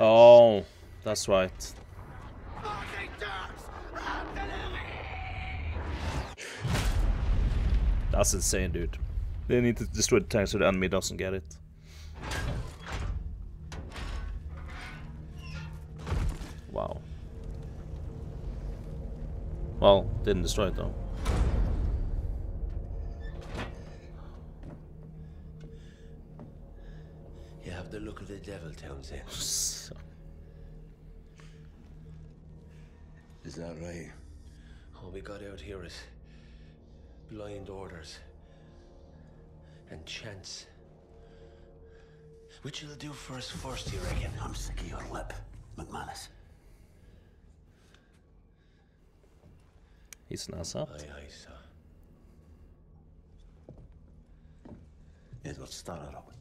Oh, that's right. That's insane, dude. They need to destroy the tank so the enemy doesn't get it. Wow. Well, didn't destroy it though. You have the look of the devil, Townsend. That right? All we got out here is blind orders and chance. Which you'll do for us first, you reckon? I'm sick of your lip, McManus. He's an asshat. Aye, aye, sir. Edward, start it up.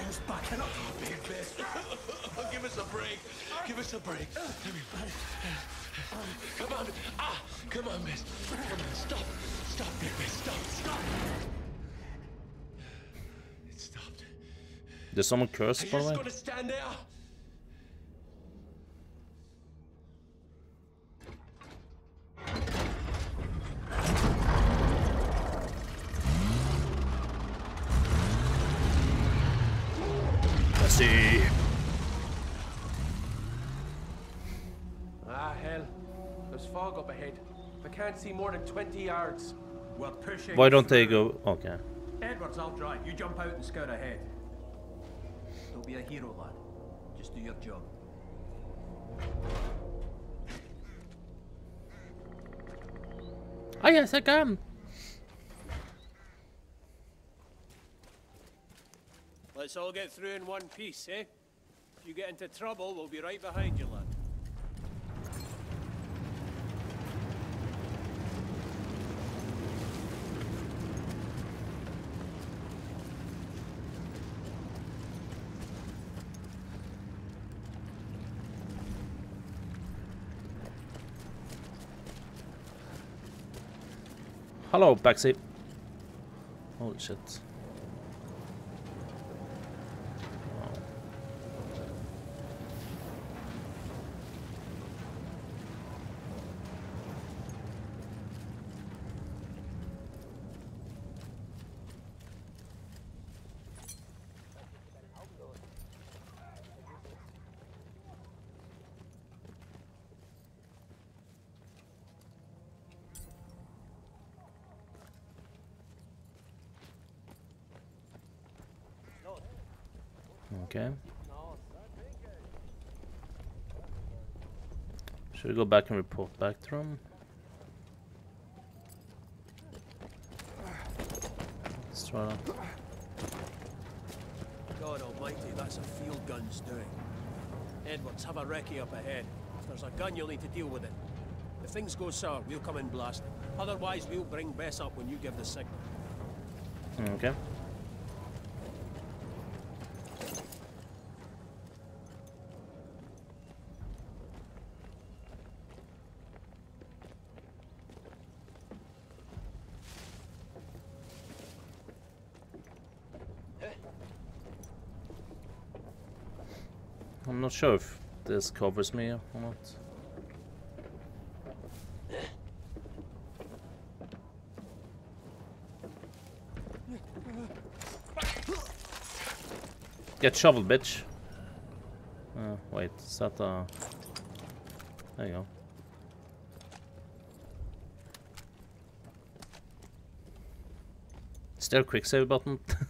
Lions backing up. Big best. Give us a break. Give us a break. Come on. Ah, come on, miss. Come on, stop. Stop, Big Miss. Stop, stop. It stopped. Did someone curse, by the way? See more than 20 yards. We're pushing. Why don't they go? Okay. Edwards, I'll drive. You jump out and scout ahead. Don't be a hero, lad. Just do your job. Ah, yes, I can. Let's all get through in one piece, eh? If you get into trouble, we'll be right behind you, lad. Hello, backseat. Holy shit. Wow. Okay. Should we go back and report back to them? Let's try that. God almighty, that's a field gun's doing. Edwards, have a recce up ahead. If there's a gun, you'll need to deal with it. If things go sour, we'll come in blasting. Otherwise, we'll bring Bess up when you give the signal. Okay. I'm not sure if this covers me or not. Get shoveled, bitch. Uh, wait, is that uh There you go. Is there a quick save button?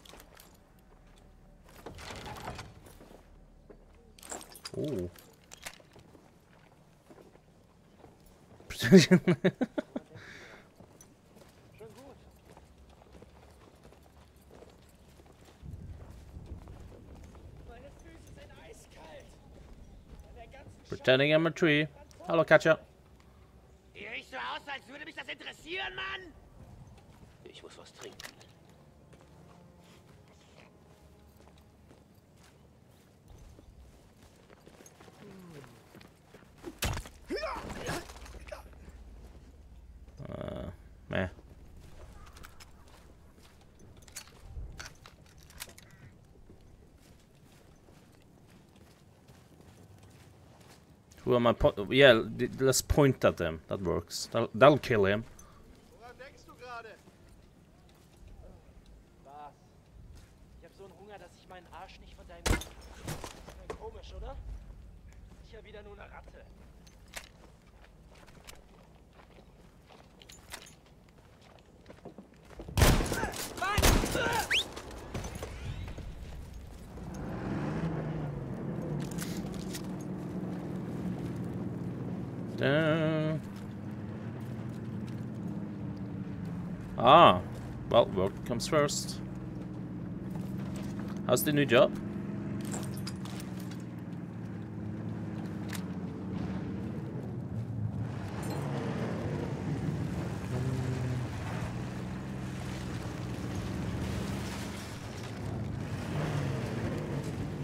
Oh. Schön. Pretending I'm a tree. Hallo, Katja. Ihr riecht so aus, als würde mich das interessieren, Mann! Ich muss was trinken. I po Yeah, let's point at them. That works. That'll, that'll kill him. Da. Ah, well, work comes first. How's the new job?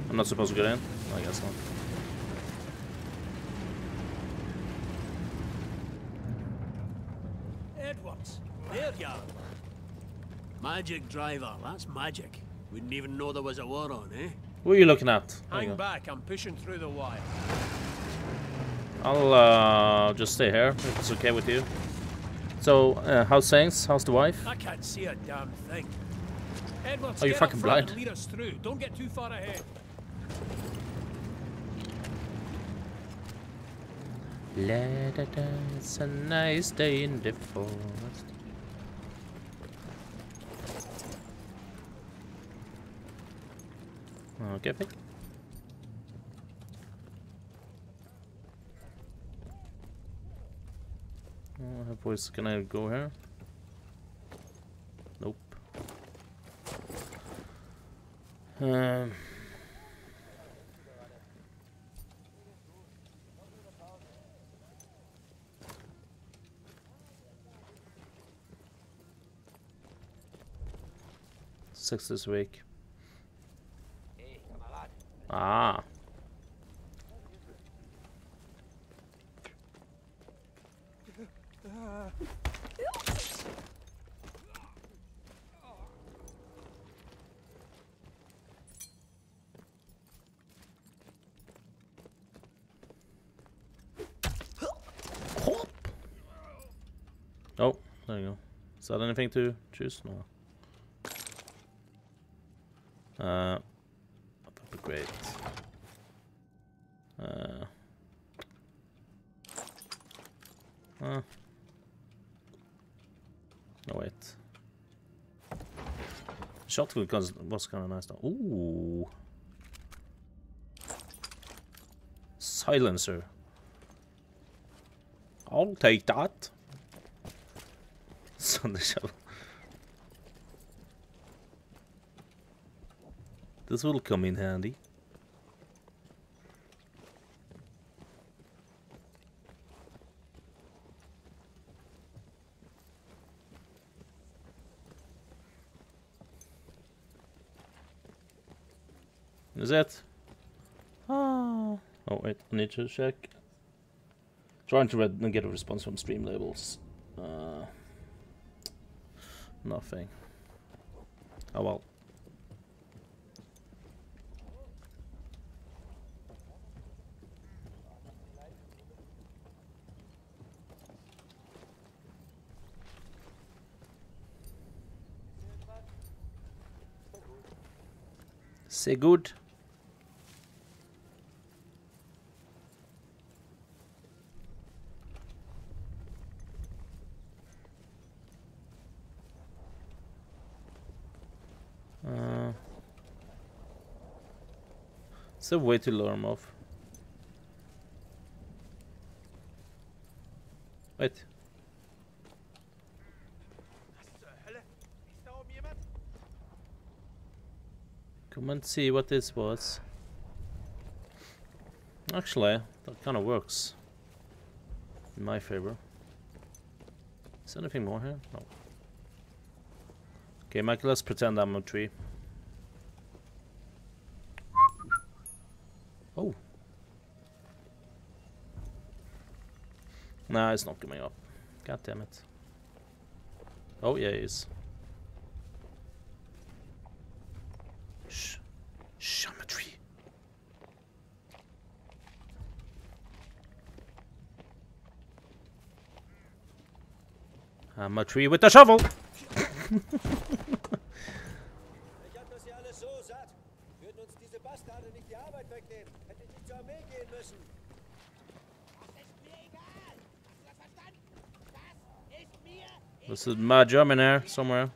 I'm not supposed to get in? I guess not. Edwards, there you are. Magic driver, that's magic. Wouldn't even know there was a war on, eh? What are you looking at? You Hang back, I'm pushing through the wire. I'll uh, just stay here if it's okay with you. So, uh, how's things? How's the wife? I can't see a damn thing. Edwards, Are you get fucking blind? lead us through. Don't get too far ahead. Let da da, it's a nice day in the forest. Okay, pick. Oh, how boys can I go here? Nope. Um. Six this week. Ah. Oh, there you go. Is that anything to choose? No. Uh, that'd be great. Uh. Uh. No wait. Shotgun was kind of nice though. Ooh. Silencer. I'll take that. Sunday shovel. This will come in handy. Is it? Ah. Oh wait, I need to check. Trying to read get a response from Streamlabs. Uh, nothing. Oh well. Say good. It's a way to lure him off. Wait. Come and see what this was. Actually, That kind of works. In my favor. Is there anything more here? No. Okay, Michael, let's pretend I'm a tree. Oh. Nah, it's not coming up. God damn it. Oh, yeah, it is. Shh. Shh, a tree. I'm a tree with a shovel. This is my German in there somewhere.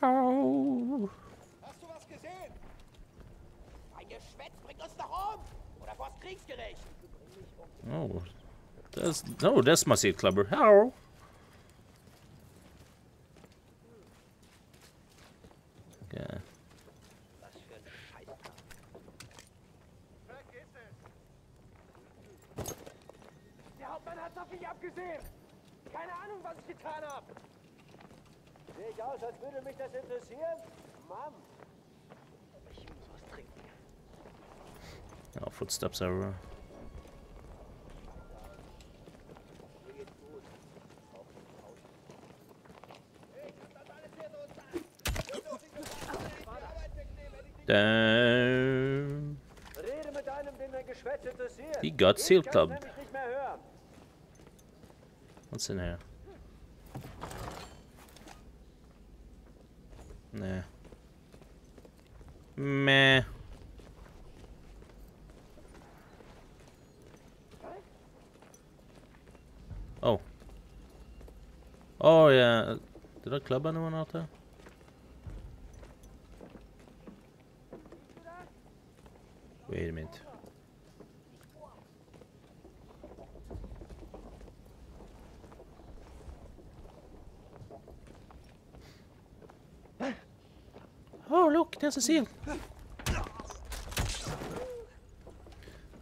Hello. Hast du was gesehen? Ein Geschwätz bringt uns nach oben. Oder vors Kriegsgericht. Oh, that's no, that's my seat clubber. Hello. Footsteps everywhere. Damn. He got Ich seal clubbed. What's in here? Nah. Meh. Oh. Oh yeah. Did I club anyone out there? Wait a minute. Oh, look, there's a seal.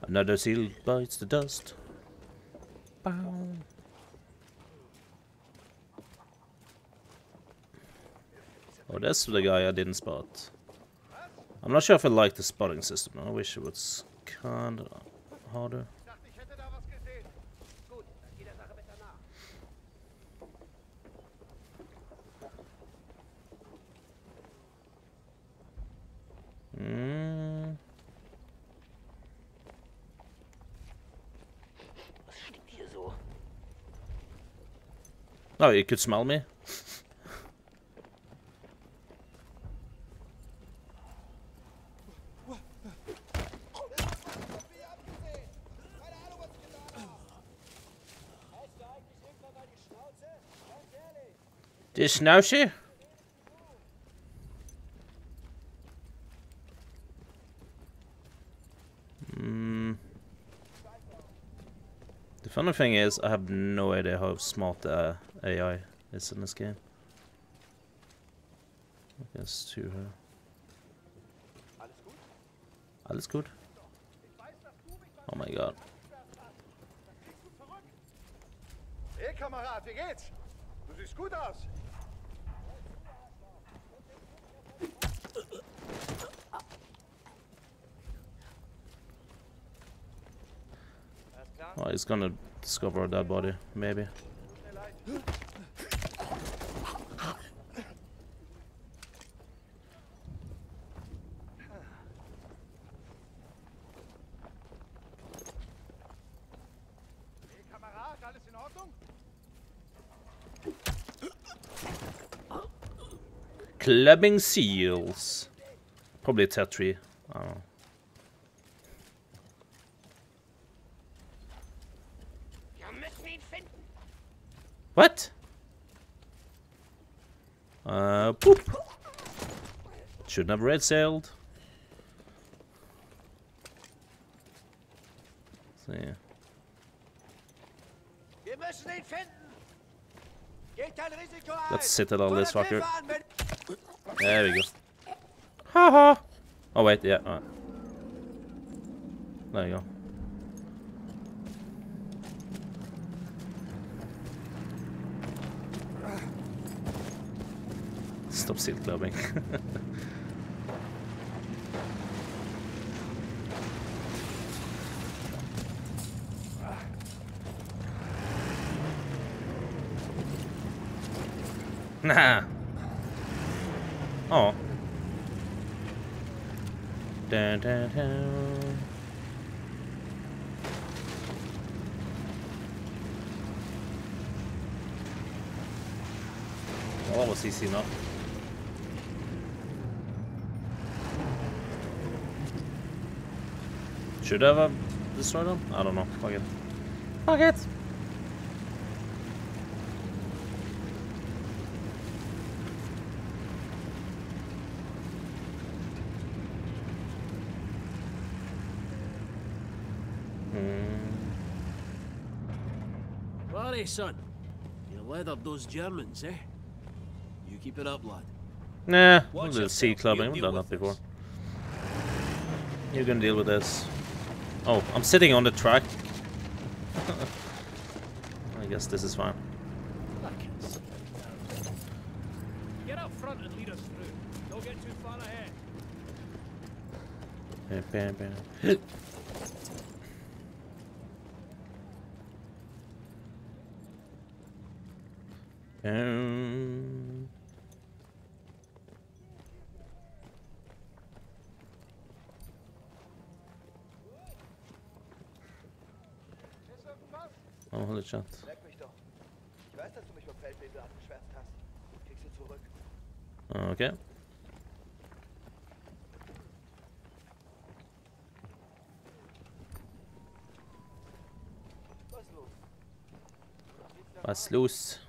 Another seal bites the dust. Bow. Oh, that's the guy I didn't spot. I'm not sure if I like the spotting system. I wish it was kind of harder. Ich hätte da was gesehen. Gut, dann geh der Sache besser nach. Mm. Was stinkt hier so? Oh, you could smell me. Die Schnauze? Mm. The funny thing is, I have no idea how smart the AI is in this game. I guess to her. Alles gut? Oh my god. Hey, Kamerad, wie geht's? Du siehst gut aus. Alles klar? Oh, he's gonna discover a dead body, maybe. Clubbing seals. Probably a Tetri. I don't know. Wir müssen ihn finden. What? Uh, boop. Shouldn't have red sailed. Ihn finden. Let's citadel this fucker. There we go. Haha. -Ha. Oh wait, yeah. There you go. Stop seal clubbing. nah. Oh. Dun, dun, dun. Oh, was easy enough. Should I have uh, destroyed them? I don't know. Fuck it. Fuck it! Barry, son. You leathered those Germans, eh? You keep it up, lad. Nah, a Watch little sea yourself, clubbing. We've deal done that before. this. You're gonna deal with this. Oh, I'm sitting on the track. I guess this is fine. Get up front and lead us through. Don't get too far ahead. Shit. Leck mich doch. Ich weiß, dass du mich beim Feldwebel abgeschwärzt hast. Kriegst du zurück. Okay. Was los? Was los?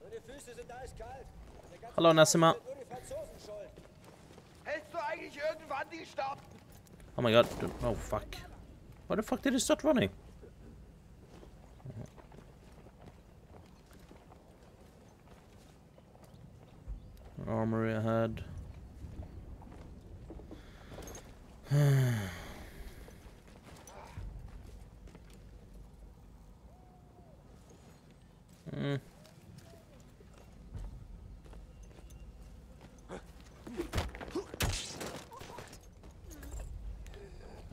Deine Füße sind eiskalt. Hallo, Nassima. Hältst du eigentlich irgendwann die Stadt? Oh my god. Oh, fuck. Why the fuck did he start running? Armory ahead. Hmm.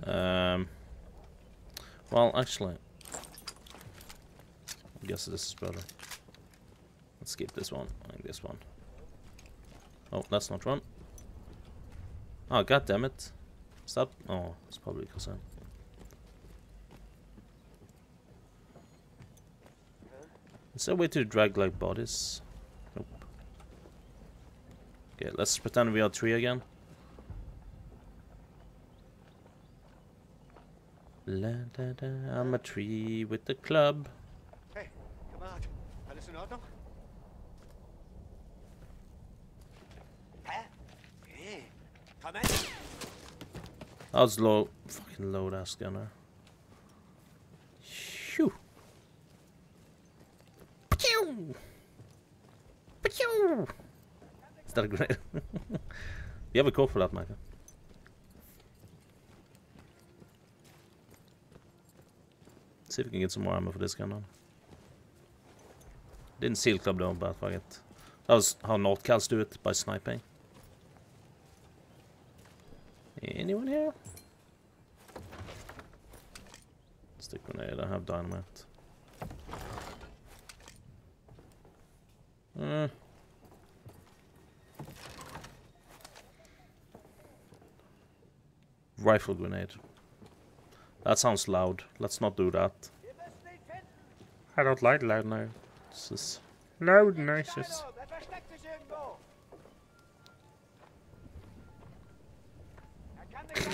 Um. Well, actually, I guess this is better. Let's skip this one and this one. Oh, that's not one. Oh, ah, god damn it! Stop. Oh, it's probably because I'm. Is there a way to drag like bodies? Nope. Okay, let's pretend we are three again. La da da, I'm a tree with the club. Hey, Kamerad. Alles in Ordnung? Hä? Hey, komm her. That low, fucking low ass gunner. Phew. Pew! Pew! Is that a grenade? you have a code for that, Micah. See if we can get some more ammo for this gun on. Didn't seal club though, but fuck it. That was how Nordcals do it, by sniping. Anyone here? Stick grenade, I have dynamite. Uh. Rifle grenade. That sounds loud. Let's not do that. Wir müssen ihn finden. I don't like loud now. This is loud noises.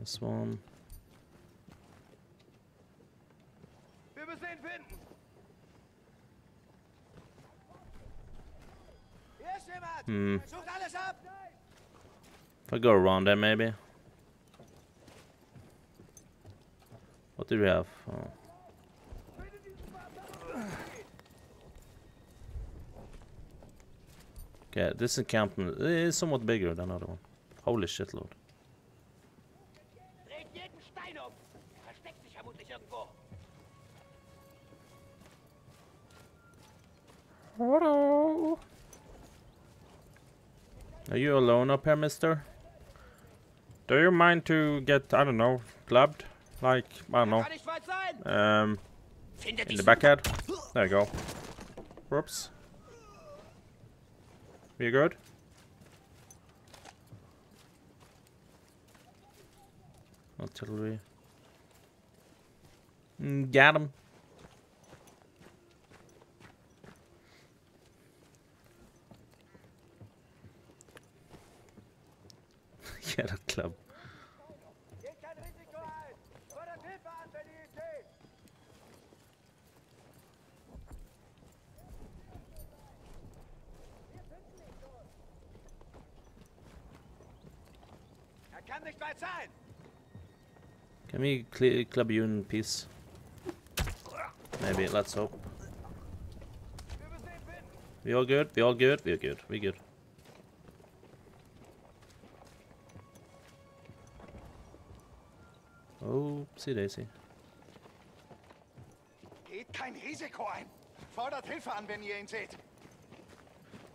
This one. Wir. Hmm. If I go around there, maybe. What do we have? Oh. Okay, this encampment is somewhat bigger than other one. Holy shit, lord. Dreht jeden Stein! Er versteckt sich vermutlich irgendwo. Hello. Are you alone up here, mister? Do you mind to get, I don't know, clubbed? Like, I don't know, Kann nicht weit sein. um, in the back head? There you go. Whoops. You good? Artillery. Mm, got him. Get a club. Can we club you in peace? Maybe, let's hope. Wir müssen ihn finden. We all good? We all good? We're good. We good. Oopsie daisy. Geht kein Risiko ein. Fordert Hilfe an, wenn ihr ihn seht.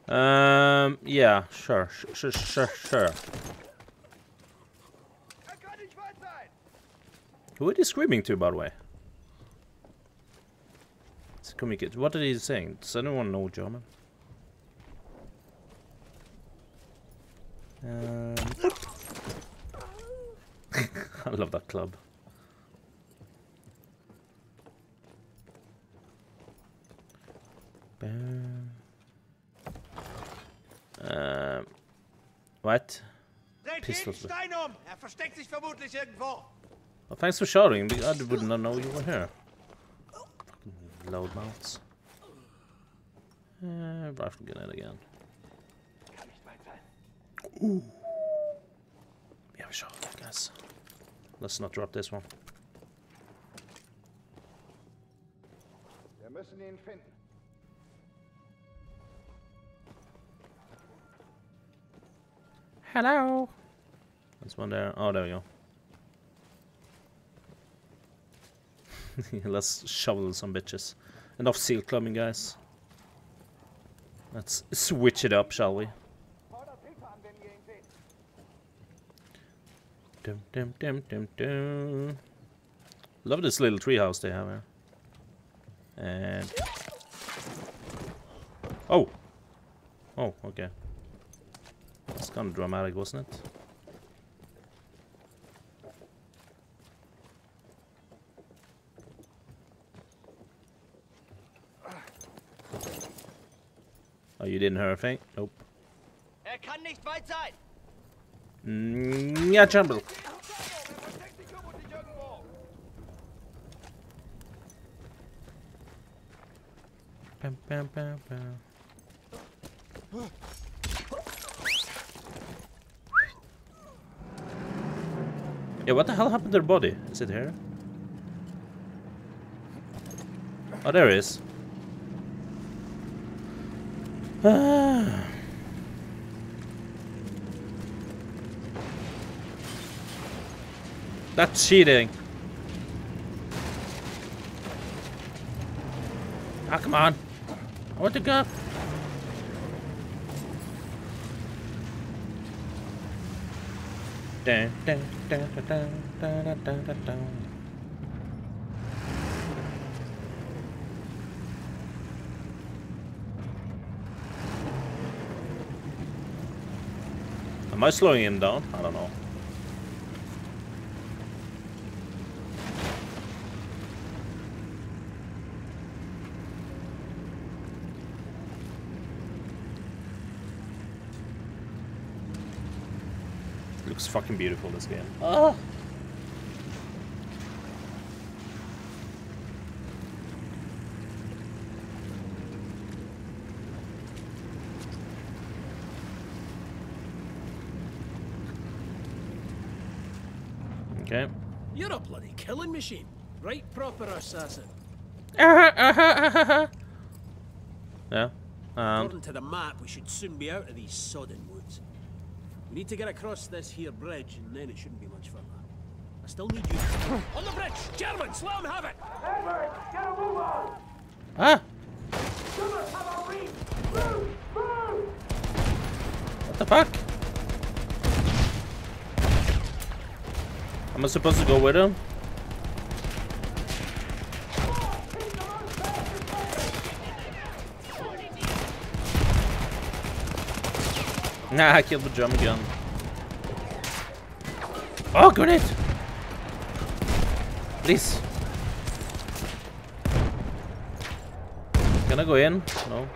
Um, yeah, sure, sure, sure. Kann nicht weit sein. Who are they screaming to, by the way? Communicate. What are they saying? Does anyone know German? Um, I love that club. Bam. Um, what? Pistols. Er versteckt sich vermutlich irgendwo. Well, thanks for shouting. I would not know you were here. Fucking loudmouths. Uh, rifle grenade again. Kann nicht. We have a shot, guys. Let's not drop this one. Wir müssen ihn finden. Hello. There's one there. Oh, there we go. Let's shovel some bitches. Enough seal climbing, guys. Let's switch it up, shall we? Dum dum dum dum dum. Love this little treehouse they have here. And oh, oh, okay. It's kind of dramatic, wasn't it? Oh, you didn't hear a thing? Nope. Er kann nicht weit sein. Mm, yeah, jumble. Versteckt sich vermutlich irgendwo. Bam, bam, bam, bam. Yeah, what the hell happened to their body? Is it here? Oh, there it is. Ah. That's cheating. Ah, come on. I want to go. Dun, dun, dun, dun, dun, dun, dun, dun, dun. Am I slowing him down? I don't know. Looks fucking beautiful this game. Oh. Okay. You're a bloody killing machine. Right proper assassin. yeah. Um, According to the map, we should soon be out of these sodden woods. We need to get across this here bridge, and then it shouldn't be much further. I still need you. on the bridge! Germans, let them have it! ah! What the fuck? Am I supposed to go with him? Nah, I killed the drum gun. Oh, grenade! Please. Can I go in? No.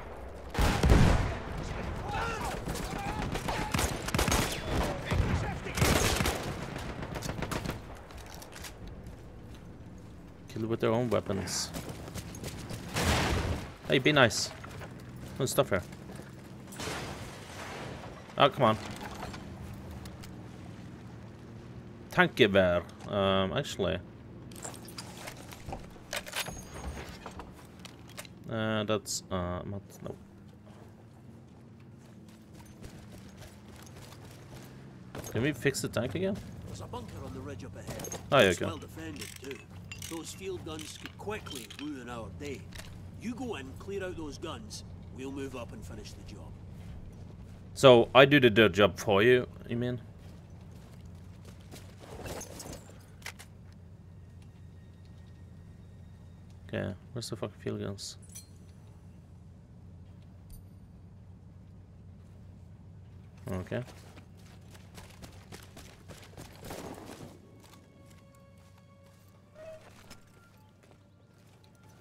Kill with their own weapons. Hey, be nice. No stuff here. Oh, come on. Tankgewehr. Um, actually. Uh, that's, uh, not, no. Can we fix the tank again? There's a bunker on the ridge up ahead. Oh, yeah, okay. well defended, too. Those field guns could quickly ruin our day. You go in, clear out those guns. We'll move up and finish the job. So, I do the job for you, you mean? Okay, where's the fucking field guns? Okay.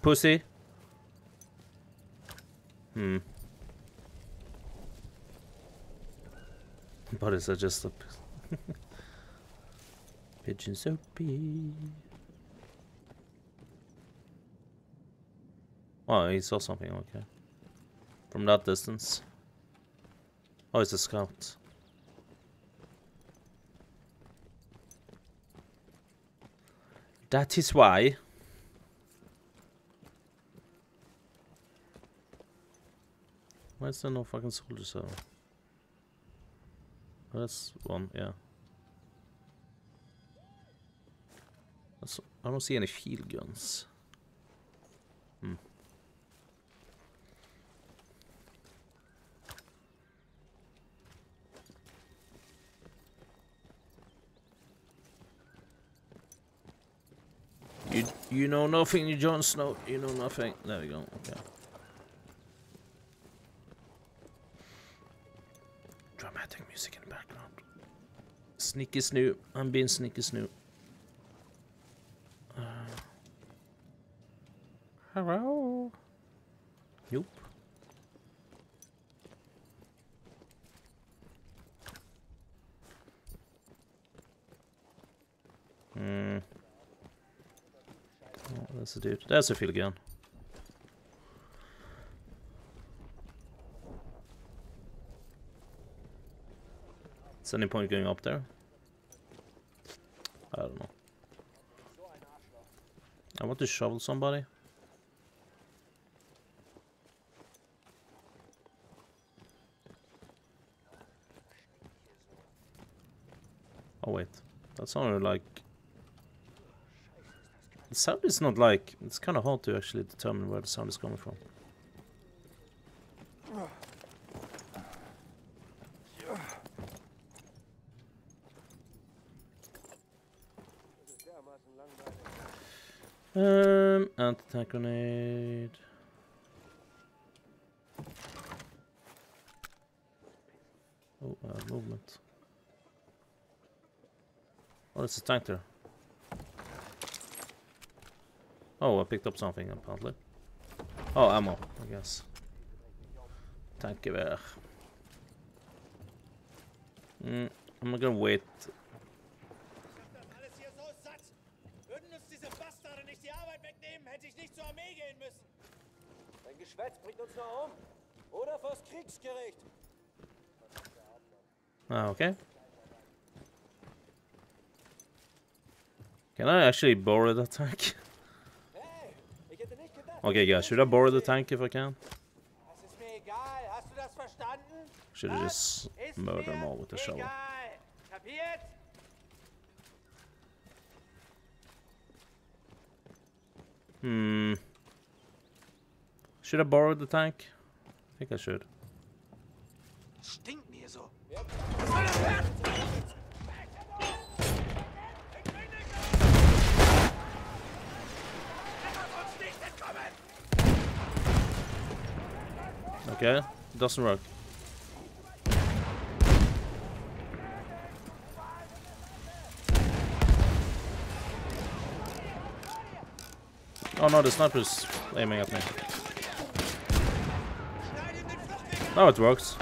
Pussy. Hmm. But that just a pigeon soapy? Oh, he saw something. Okay. From that distance. Oh, it's a scout. That is why. Why is there no fucking soldiers out? That's one, yeah. That's, I don't see any field guns. Hmm. You you know nothing, you Jon Snow. You know nothing. There we go. Okay. Sneaky Snoop. I'm being Sneaky Snoop. Uh, hello. Nope. Hmm. Oh, that's a dude. That's a field gun. Is any point going up there? I don't know. I want to shovel somebody. Oh wait, that sounded like... The sound is not like... It's kind of hard to actually determine where the sound is coming from. Um, anti-tank grenade. Oh, uh, movement. Oh, there's a tank there. Oh, I picked up something apparently. Oh, ammo, I guess. Tankgewehr. Mm, I'm gonna wait. Geschwätz bringt uns nur um. Oder vors Kriegsgericht. Ah, okay. Can I actually borrow the tank? Hey, ich hätte nicht gedacht. Okay, guys, should I borrow the tank if I can? Das ist mir egal. Hast du das verstanden? Should I just murder them all with the shovel? Hmm. Should I borrow the tank? I think I should. Stinkt mir so. Okay, doesn't work. Oh no, the sniper's aiming at me. Now it works.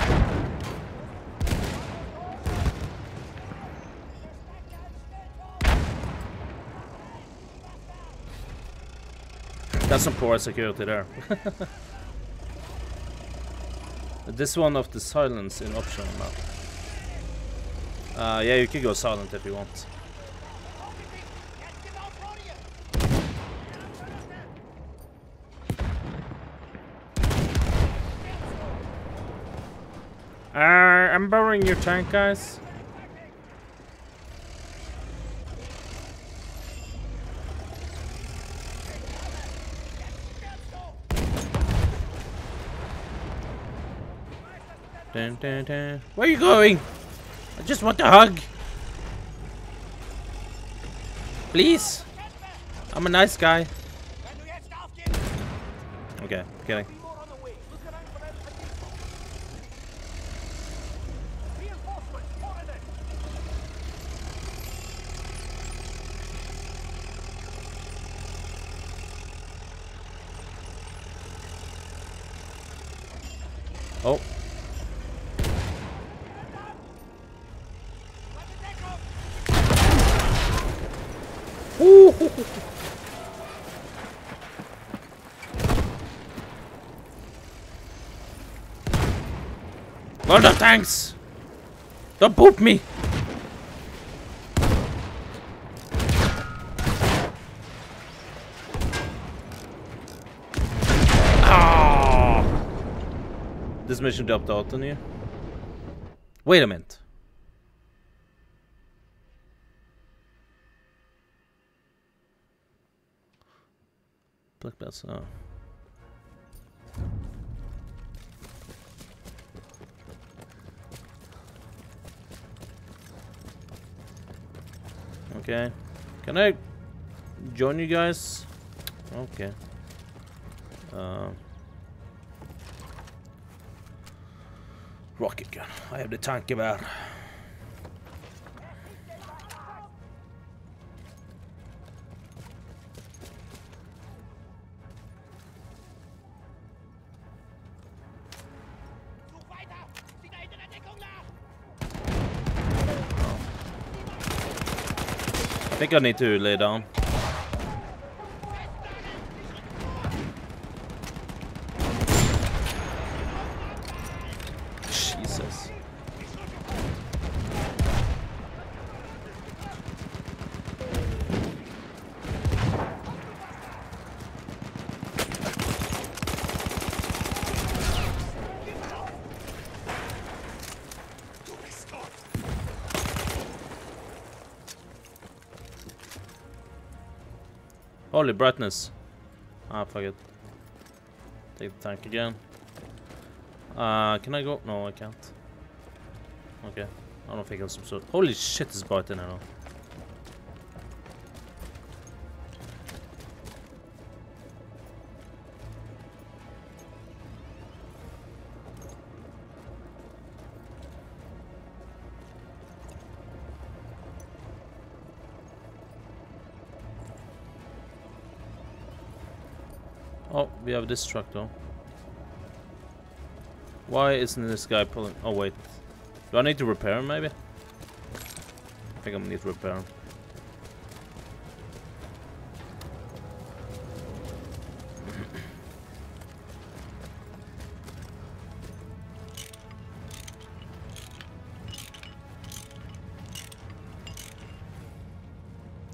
That's some poor security there. this one of the silence in optional map. Uh, yeah, you can go silent if you want. Uh, I'm borrowing your tank, guys. Dun, dun, dun. Where are you going? I just want a hug. Please. I'm a nice guy. Okay, kidding. Oh. Ooh. Lord of tanks! Don't poop me! Ah! This mission dropped out on you. Wait a minute. Black belts, oh. Okay. Can I join you guys? Okay. Uh, rocket gun. I have the tank about. I think I Holy brightness. Ah, fuck it. Take the tank again. Uh, can I go? No, I can't. Okay. I don't think I'm some sort. Holy shit, it's bright in here now. We have this truck though. Why isn't this guy pulling? Oh wait, do I need to repair him maybe? I think I'm gonna need to repair him.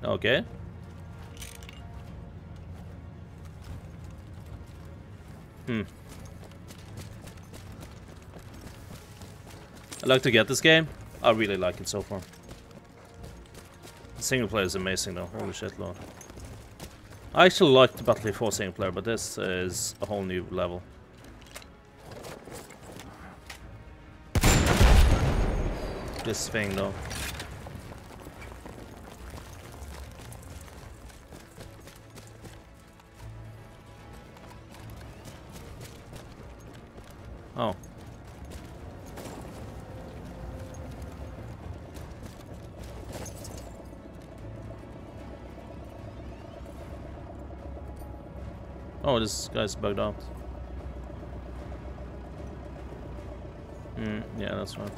Okay. Hmm. I like to get this game. I really like it so far. The single player is amazing though. Holy shit, lord. I actually liked the Battlefield 4 single player, but this is a whole new level. This thing though. This guy's bugged out. Hmm, yeah, that's right.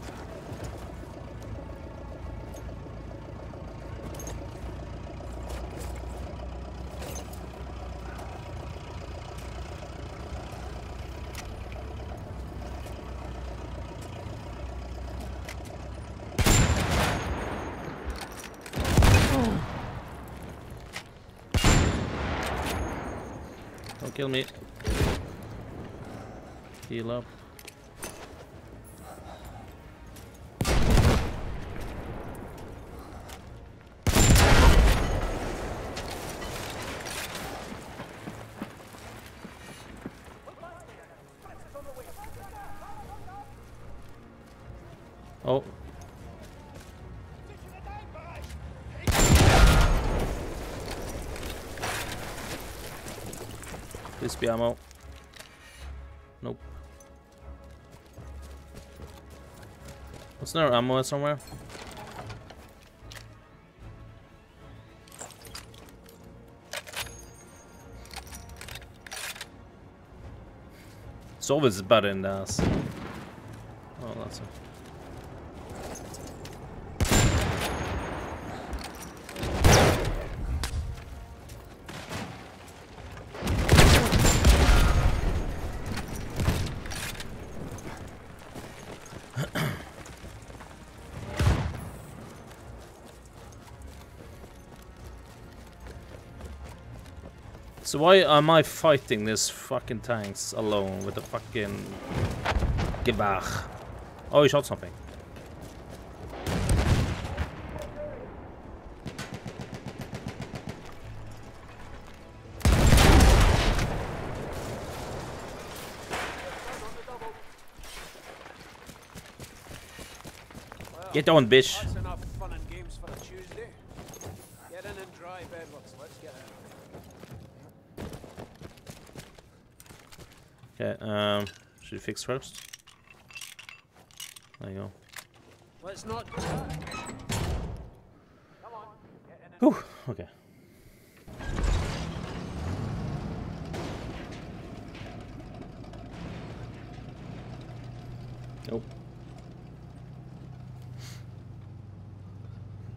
Kill me. Heal up. Be ammo. Nope. What's there ammo somewhere? It's always better in the. So why am I fighting this fucking tanks alone with the fucking Gevach? Oh, he shot something. Get on, bitch. That's enough fun and games for a Tuesday. Get in and drive, Edwards. Let's get out. Okay, um, should we fix first? There you go. Let's not. Whew, okay. Nope.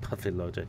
Battlefield logic.